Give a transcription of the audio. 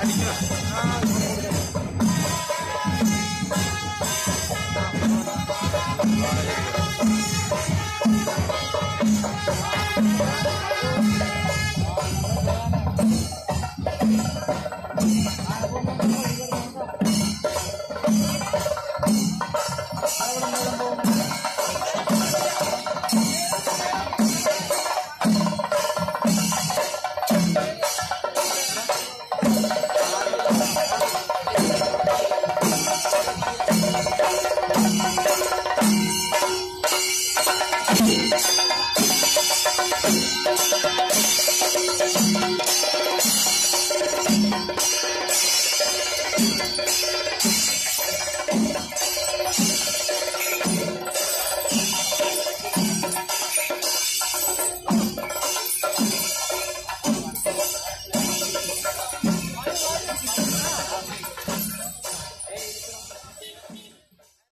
还行吧。